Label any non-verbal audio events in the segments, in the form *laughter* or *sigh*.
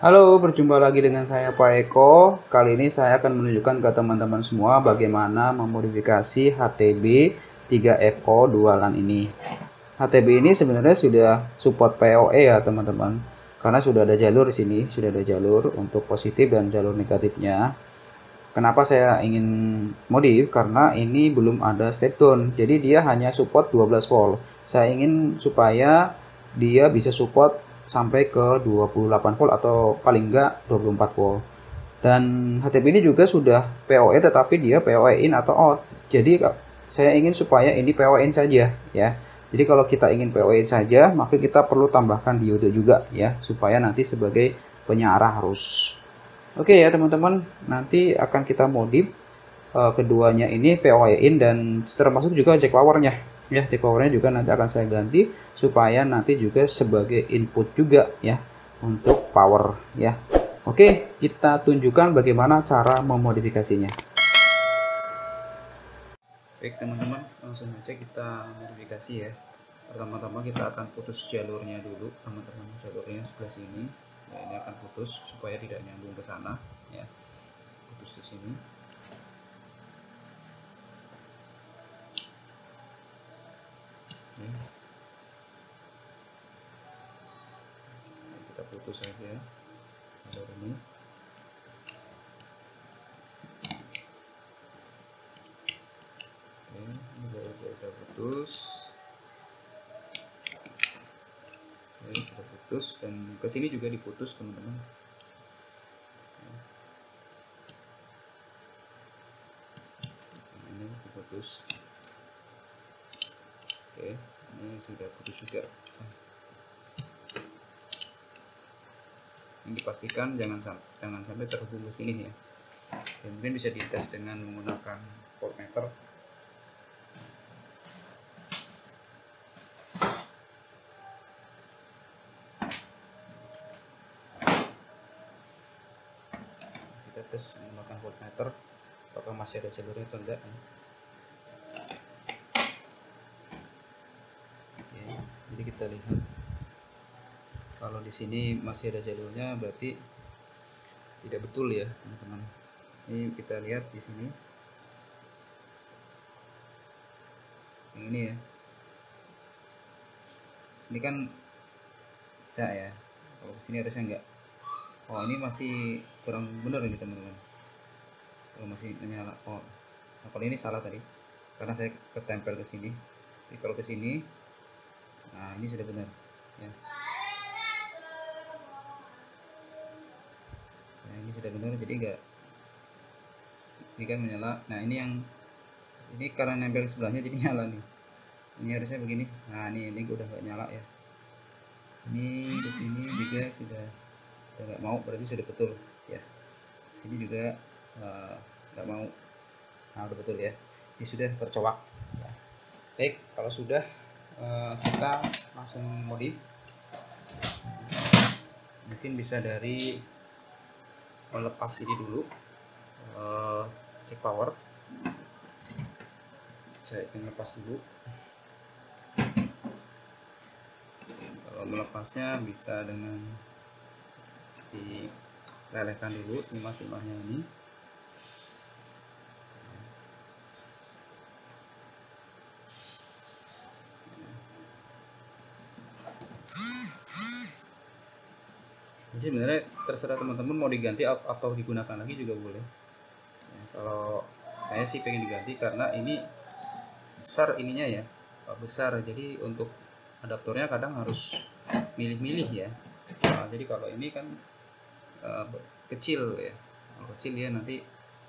Halo, berjumpa lagi dengan saya Pak Eko. Kali ini saya akan menunjukkan ke teman-teman semua bagaimana memodifikasi HTB 3FO dualan ini. HTB ini sebenarnya sudah support PoE ya teman-teman. Karena sudah ada jalur di sini, sudah ada jalur untuk positif dan jalur negatifnya. Kenapa saya ingin modif? Karena ini belum ada step down. Jadi dia hanya support 12 volt. Saya ingin supaya dia bisa support sampai ke 28 volt atau paling enggak 24 volt. Dan HTB ini juga sudah PoE tetapi dia PoE in atau out. Jadi saya ingin supaya ini PoE in saja ya. Jadi kalau kita ingin PoE in saja, maka kita perlu tambahkan diode juga ya supaya nanti sebagai penyiar arus. Oke ya teman-teman, nanti akan kita modif uh, keduanya ini PoE in dan termasuk juga jack powernya ya jack powernya juga nanti akan saya ganti supaya nanti juga sebagai input juga ya untuk power ya. Oke kita tunjukkan bagaimana cara memodifikasinya. Baik teman-teman langsung aja kita modifikasi ya. Pertama-tama kita akan putus jalurnya dulu teman-teman. Jalurnya sebelah sini. Ya, ini akan putus supaya tidak nyambung ke sana ya. Putus di sini kita putus saja jalur ini. Oke ini jalur kita putus. Oke sudah putus. Dan ke sini juga diputus teman-teman ini diputus oke ini sudah putus juga ini dipastikan jangan sampai jangan sampai terhubung ke sini ya. Dan mungkin bisa dites dengan menggunakan voltmeter. Kita tes menggunakan voltmeter apakah masih ada jalurnya atau enggak? Jadi kita lihat kalau di sini masih ada jalurnya berarti tidak betul ya teman-teman. Ini kita lihat di sini. Yang ini ya. Ini kan saya ya. Kalau di sini harusnya enggak oh ini masih kurang benar ini teman-teman. Kalau masih menyala oh nah, kalau ini salah tadi karena saya ketempel ke sini. Jadi kalau ke sini nah ini sudah benar ya ini kan menyala. Nah ini yang ini karena nempel sebelahnya jadi *laughs* nyala nih. Ini harusnya begini. Nah ini ini udah nggak nyala ya. Ini di sini juga sudah nggak mau berarti sudah betul ya. Sini juga uh, mau. Nah udah betul ya. Ini sudah tercowak ya. baik kalau sudah uh, kita langsung modif mungkin bisa dari melepas ini dulu. Uh, cek power. Saya ingin lepas dulu. Kalau melepasnya bisa dengan dilelehkan dulu timah-timahnya ini. Jadi sebenarnya terserah teman-teman mau diganti atau digunakan lagi juga boleh kalau saya sih pengen diganti karena ini besar ininya ya besar. Jadi untuk adaptornya kadang harus milih-milih ya. Nah, jadi kalau ini kan uh, kecil ya. Kalau kecil ya nanti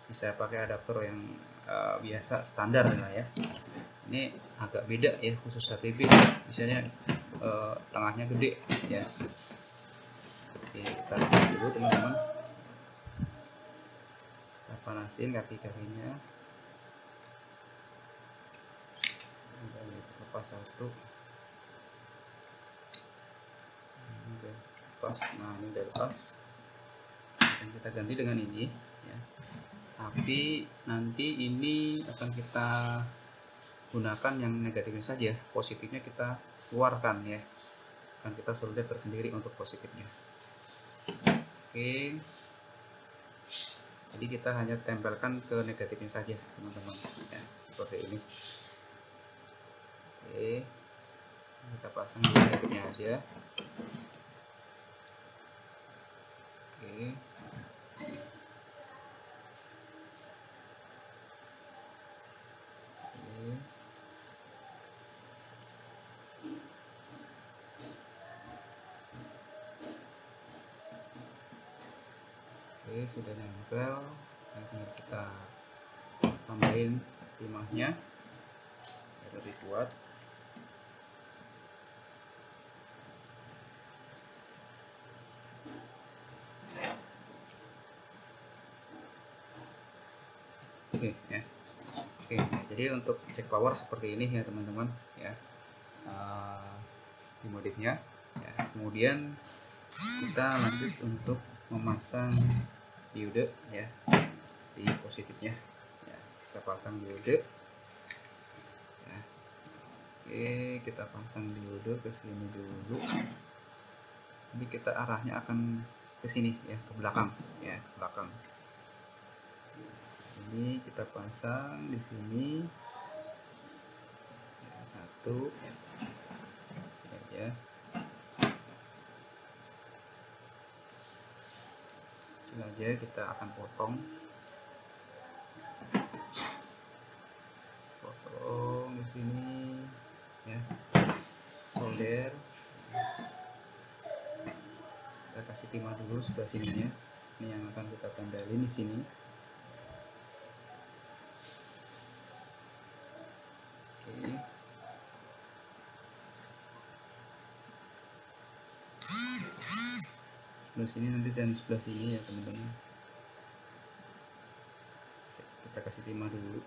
bisa pakai adaptor yang uh, biasa standar lah ya. Ini agak beda ya khusus HTB misalnya uh, tengahnya gede ya. Oke kita dulu teman-teman panasin kaki-kakinya. Lepas satu. Ini udah lepas nah ini udah lepas dan kita ganti dengan ini ya. Tapi nanti ini akan kita gunakan yang negatifnya saja. Positifnya kita keluarkan ya. Akan kita solder tersendiri untuk positifnya. Oke jadi kita hanya tempelkan ke negatifnya saja teman-teman. Ya, seperti ini. Oke kita pasang negatifnya aja. Oke sudah nempel nah, kita tambahin timahnya. Biar lebih kuat oke ya. Oke jadi untuk cek power seperti ini ya teman-teman ya. Uh, di modifnya ya. Kemudian kita lanjut untuk memasang diode ya. Di positifnya. Ya kita pasang diode ya. Oke kita pasang diode ke sini dulu. Ini kita arahnya akan ke sini ya ke belakang. Ya belakang. Ini kita pasang di sini. Ya, satu. Ya, ya. Aja kita akan potong. Potong di sini ya. Solder. Kita kasih timah dulu sebelah sininya. Ini yang akan kita tempelin di sini Oke. Sebelah sini nanti dan sebelah sini ya teman-teman. Kita kasih timah dulu.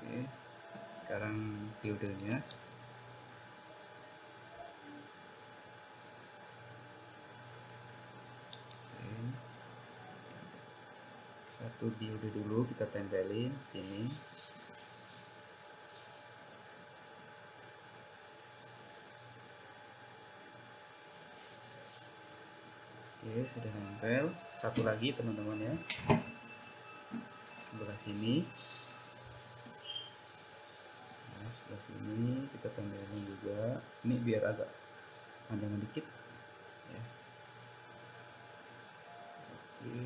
Oke sekarang diodenya oke. satu diode dulu kita tempelin sini Oke, sudah nempel. Satu lagi teman-teman ya. Sebelah sini. Nah, sebelah sini kita tempelin juga. Ini biar agak panjang dikit. Ya. Oke.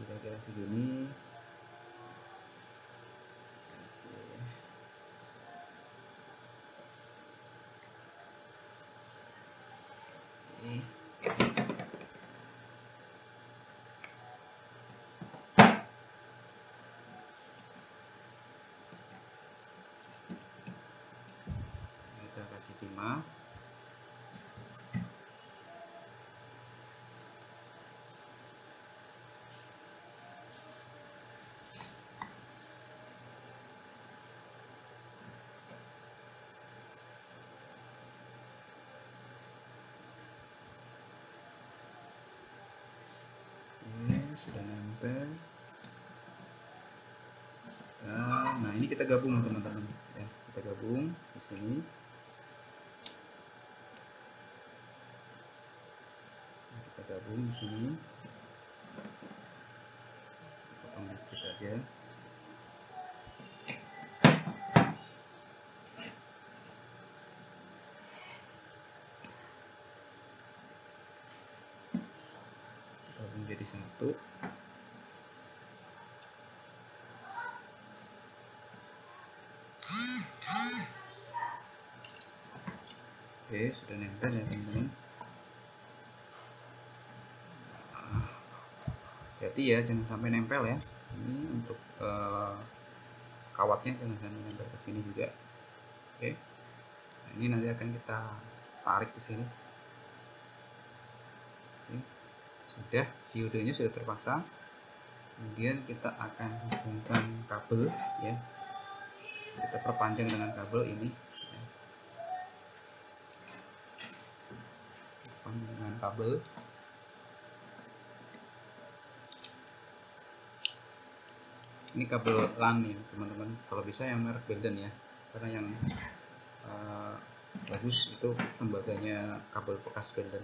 Kira-kira segini. kita kasih timah Oke, sudah nempel. Nah, nah ini kita gabung teman-teman ya kita gabung di sini kita gabung di sini. Potong dikit aja gabung jadi satu. Oke sudah nempel ya teman-teman jadi ya jangan sampai nempel ya. Ini untuk uh, kawatnya jangan sampai nempel ke sini juga. Oke. Nah, ini nanti akan kita tarik ke sini. Oke. sudah diodenya sudah terpasang. Kemudian kita akan hubungkan kabel ya. Kita perpanjang dengan kabel ini ya. dengan kabel ini kabel LAN nih teman-teman. Kalau bisa yang merek Belden ya. Karena yang uh, bagus itu tembaganya kabel bekas bender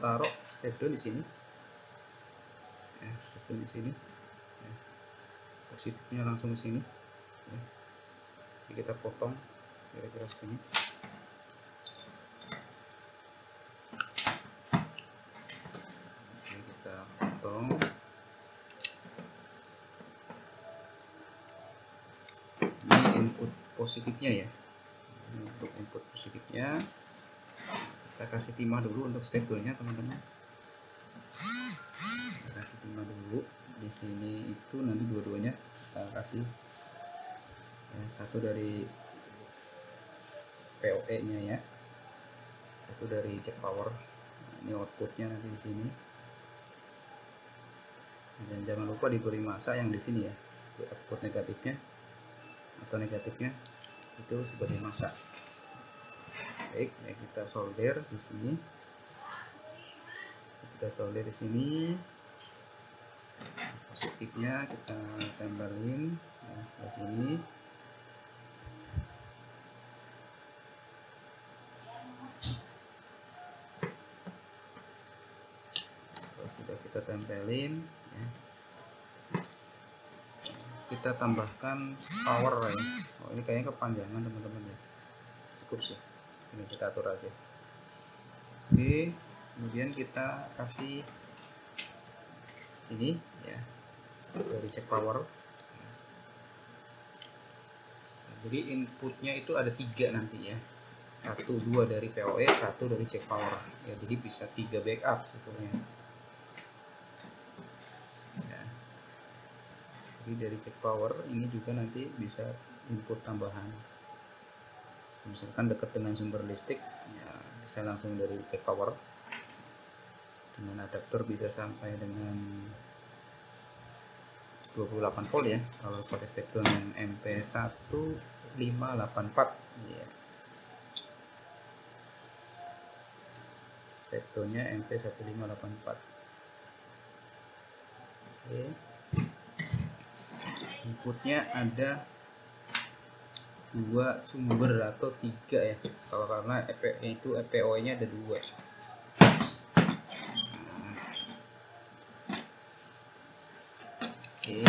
taruh step down di sini. Ya, step down di sini. Ya. positifnya langsung di sini. Ya. Jadi kita potong kira-kira segini. Kita potong. Ini input positifnya ya. Ini untuk input positifnya kita kasih timah dulu untuk step nya teman-teman. Kita kasih timah dulu. Di sini itu nanti dua-duanya kita kasih ya, satu dari POE nya ya. Satu dari check power. Nah, ini outputnya nanti di sini. Dan jangan lupa diberi masa yang di sini ya. Di output negatifnya atau negatifnya itu sebagai masa baik ya kita solder di sini. Kita solder di sini. Positifnya kita tempelin ya, sebelah sini. Kalau sudah kita tempelin ya. kita tambahkan power ya. Oh, ini kayaknya kepanjangan teman-teman ya. Cukup sih ini kita atur aja. Oke kemudian kita kasih sini ya. Dari check power. Jadi inputnya itu ada tiga nanti ya. Satu dua dari POE satu dari check power. Ya jadi bisa tiga backup sebetulnya. Ya. jadi dari check power ini juga nanti bisa input tambahan misalkan dekat dengan sumber listrik ya bisa langsung dari check power. Dengan adaptor bisa sampai dengan 28 volt ya kalau pakai step down yang MP1584 ya step downnya MP1584 oke. Inputnya ada dua sumber atau tiga ya. Kalau karena EP itu EPO nya ada dua. Oke.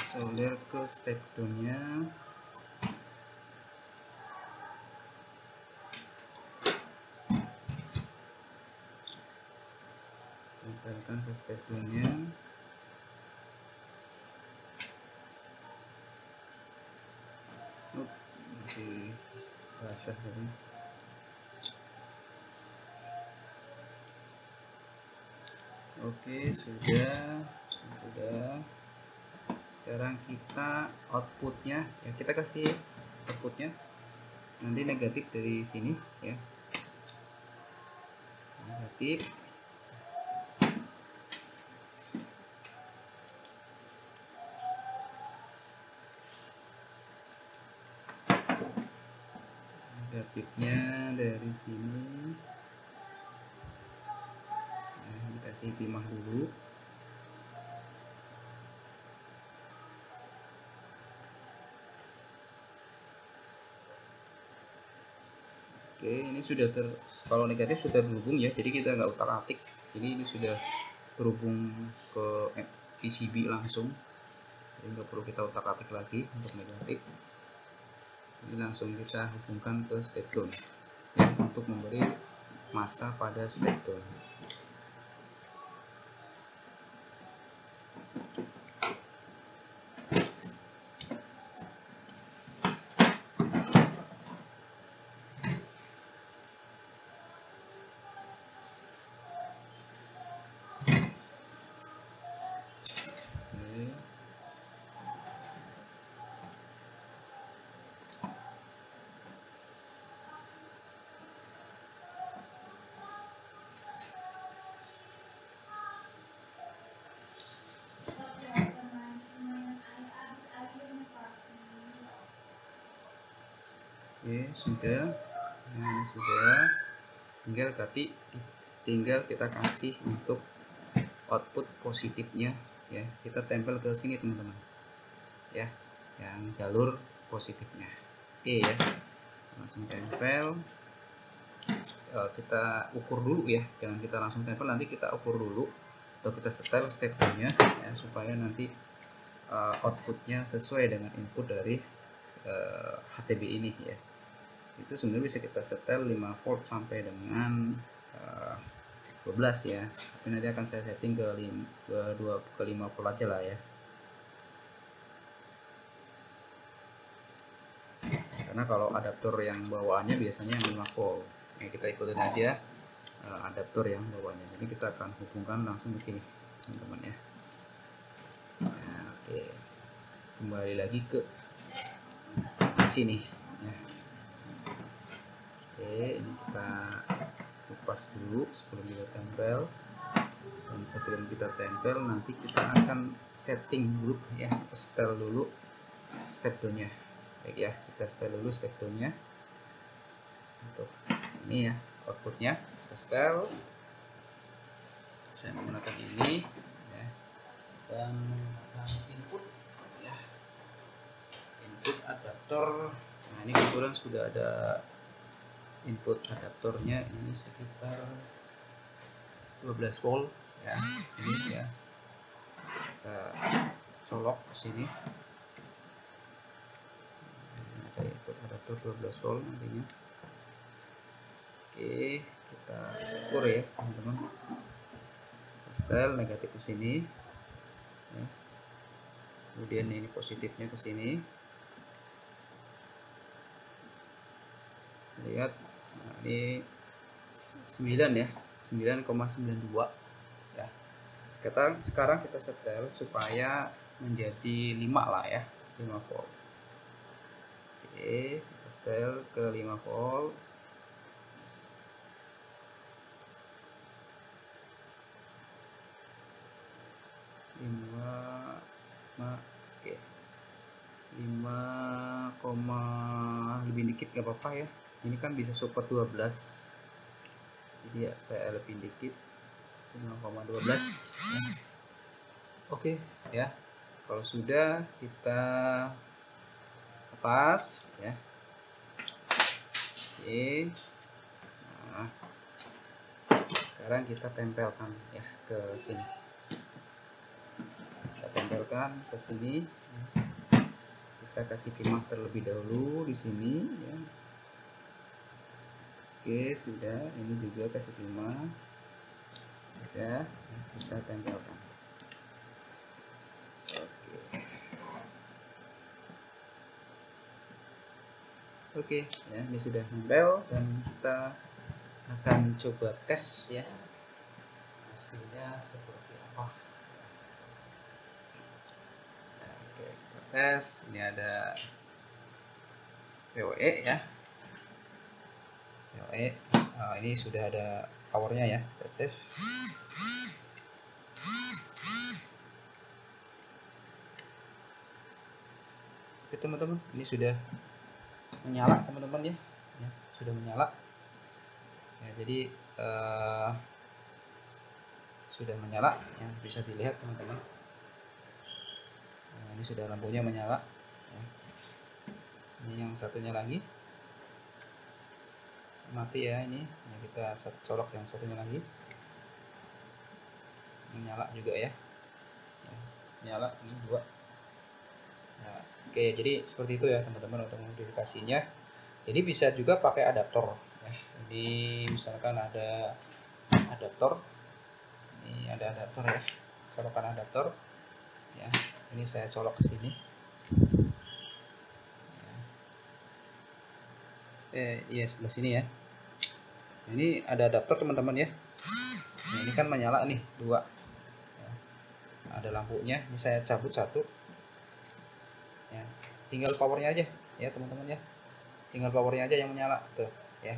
Solder ke step down nya tempelkan ke step down nya masih basah tadi oke sudah sudah. Sekarang kita outputnya ya kita kasih outputnya. Nanti negatif dari sini ya. Negatif negatifnya dari sini. Nah, dikasih timah dulu. Oke ini sudah ter kalau negatif sudah terhubung ya jadi kita nggak utak atik jadi ini sudah terhubung ke PCB langsung. Jadi nggak perlu kita utak atik lagi untuk negatif ini langsung kita hubungkan ke step down ya, untuk memberi masa pada step oke sudah. Nah sudah. Tinggal tadi tinggal kita kasih untuk output positifnya ya. Kita tempel ke sini teman-teman. Ya yang jalur positifnya. Oke ya. Langsung tempel. E, kita ukur dulu ya. Jangan kita langsung tempel nanti kita ukur dulu atau kita setel stepnya ya supaya nanti uh, outputnya sesuai dengan input dari uh, HTB ini ya itu sebenarnya bisa kita setel 5 volt sampai dengan uh, 12 ya. Tapi nanti akan saya setting ke 5, ke 2 ke 5 volt aja lah ya. Karena kalau adaptor yang bawaannya biasanya yang 5 volt. Ya kita ikutin aja uh, adaptor yang bawaannya. Jadi kita akan hubungkan langsung ke sini teman-teman ya. Nah, oke. Kembali lagi ke sini ini kita kupas dulu sebelum kita tempel. Dan sebelum kita tempel nanti kita akan setting dulu ya setel dulu step nya baik ya kita setel dulu step nya untuk ini ya outputnya. Setel. Saya menggunakan ini ya. Dan input ya. Input adaptor. Nah ini kebetulan sudah ada input adaptornya ini sekitar 12 volt ya ini ya kita colok ke sini. Ada input adaptor 12 volt nantinya. Oke kita ukur ya teman-teman. Style negatif ke sini. Ya. kemudian ini positifnya ke sini. Lihat ini 9 ya? 9,92 ya. Sekarang sekarang kita setel supaya menjadi 5 lah ya 5 volt. Oke kita setel ke 5 volt. Lima oke. Lima koma lebih dikit gak apa-apa ya ini kan bisa support 12 jadi ya saya lebih dikit. 5,12 ya. oke ya. Kalau sudah kita lepas ya. Oke. Nah. Sekarang kita tempelkan ya ke sini. Kita tempelkan ke sini. Kita kasih timah terlebih dahulu di sini ya oke sudah. Ini juga kasih timah ya kita tempelkan. Oke. Oke ya ini sudah nempel dan kita akan coba tes ya. Hasilnya seperti apa? Oke kita tes. Ini ada POE ya POE nah, ini sudah ada powernya ya. Kita oke teman-teman ini sudah menyala teman-teman ya. ya sudah menyala. Ya jadi uh, sudah menyala ya bisa dilihat teman-teman. Nah, ini sudah lampunya menyala ya. ini yang satunya lagi mati ya ini. Ya, kita colok yang satunya lagi. Menyala juga ya, ya nyala ini dua. Nah, oke jadi seperti itu ya teman-teman untuk modifikasinya. Jadi bisa juga pakai adaptor. Ya. jadi misalkan ada adaptor. Ini ada adaptor ya. Colokan adaptor. Ya ini saya colok ke sini eh iya sebelah sini ya. Ini ada adapter teman-teman ya. Nah, ini kan menyala nih dua. Ya. ada lampunya. Ini saya cabut satu. Ya tinggal powernya aja ya teman-teman ya. Tinggal powernya aja yang menyala tuh ya.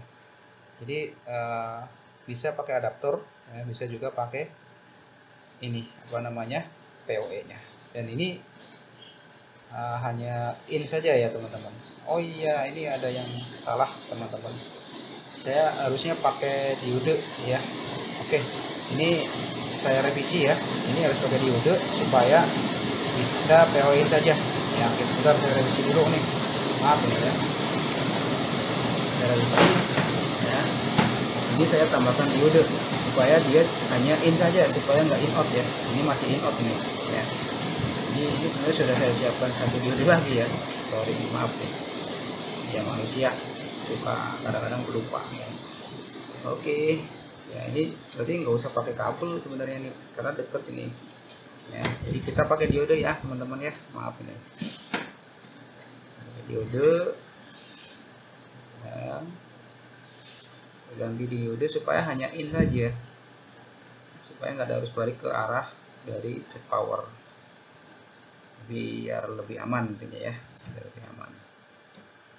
Jadi uh, bisa pakai adaptor ya, bisa juga pakai ini apa namanya POE nya dan ini uh, hanya in saja ya teman-teman oh iya ini ada yang salah teman-teman. Saya harusnya pakai diode ya. Oke ini saya revisi ya. Ini harus pakai diode supaya bisa PO-in saja. Ya oke sebentar saya revisi dulu nih. Maaf ya. Saya revisi ya. Ini saya tambahkan diode supaya dia hanya in saja supaya nggak in out ya. Ini masih in out ini ya. Ini ini sebenarnya sudah saya siapkan satu diode lagi ya. Sorry maaf nih ya manusia suka kadang-kadang lupa. Ya oke ya ini berarti nggak usah pakai kabel sebenarnya nih karena deket ini. Ya jadi kita pakai diode ya teman-teman ya. Maaf ini. Diode. Ya. Ganti diode supaya hanya in saja. Supaya nggak harus balik ke arah dari power. Biar lebih aman intinya ya lebih aman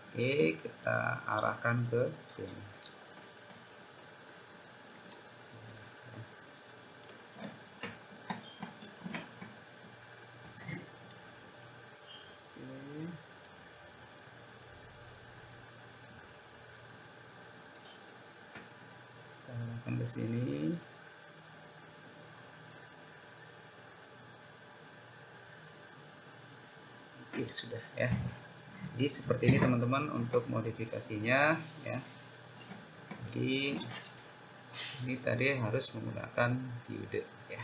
oke kita arahkan ke sini. Ke sini. Oke sudah ya jadi seperti ini teman-teman untuk modifikasinya ya. Jadi ini tadi harus menggunakan diode ya.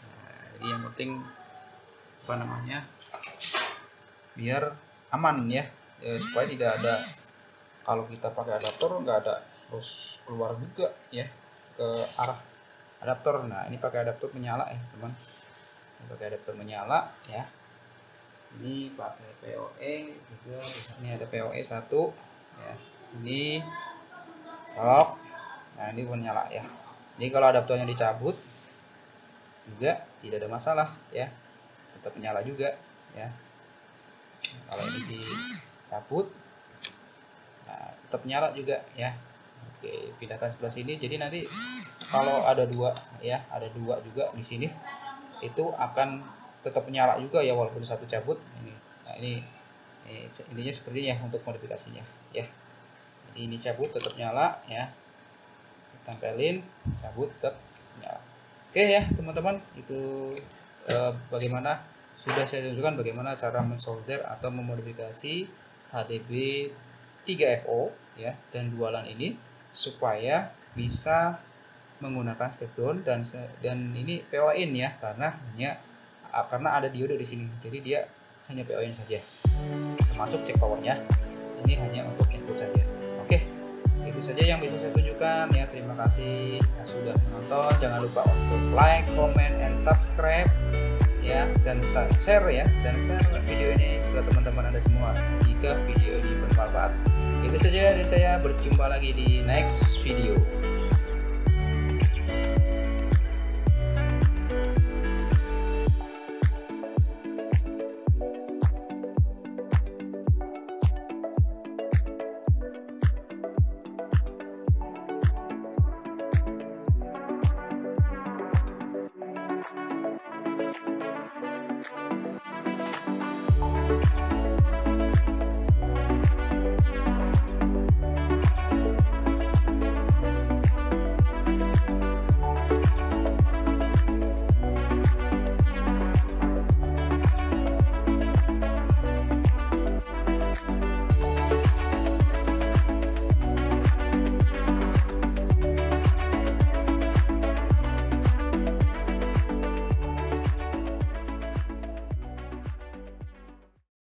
Nah, jadi yang penting apa namanya biar aman ya, ya supaya tidak ada kalau kita pakai adaptor nggak ada terus keluar juga ya ke arah adaptor. Nah ini pakai adaptor menyala ya teman. Ini pakai adaptor menyala ya ini pakai POE juga ini ada POE satu. Ya ini top nah ini pun nyala ya. Ini kalau adaptornya dicabut juga tidak ada masalah ya. Tetap menyala juga ya. Kalau ini dicabut nah, tetap nyala juga ya. Oke pindahkan sebelah sini. Jadi nanti kalau ada dua ya ada dua juga di sini itu akan tetap menyala juga ya walaupun satu cabut. Ini nah ini, ini intinya sepertinya untuk modifikasinya ya. Jadi ini cabut tetap nyala ya. Tempelin cabut tetap nyala. Oke ya teman-teman itu eh, bagaimana sudah saya tunjukkan bagaimana cara mensolder atau memodifikasi HDB 3FO ya dan dua LAN ini supaya bisa menggunakan step down dan dan ini PO in ya karena hanya karena ada diode di sini. Jadi dia hanya PO in saja. Termasuk cek powernya. Ini hanya untuk input saja. Oke itu saja yang bisa saya tunjukkan ya. Terima kasih yang sudah menonton. Jangan lupa untuk like comment and subscribe ya. Dan share ya. Dan share video ini ke teman-teman anda semua. Jika video ini bermanfaat. Itu saja dari saya. Berjumpa lagi di next video